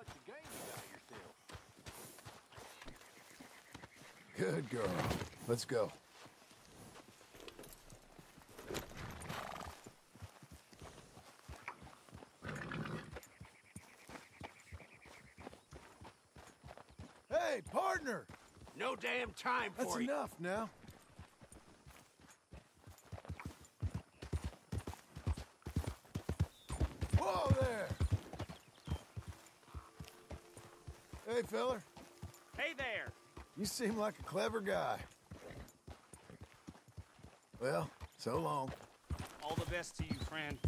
much the game you got yourself. Good girl. Let's go. Hey, partner! No damn time That's for you. enough now. Whoa there! Hey, feller. Hey there! You seem like a clever guy. Well, so long. All the best to you, friend.